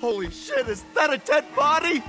Holy shit, is that a dead body?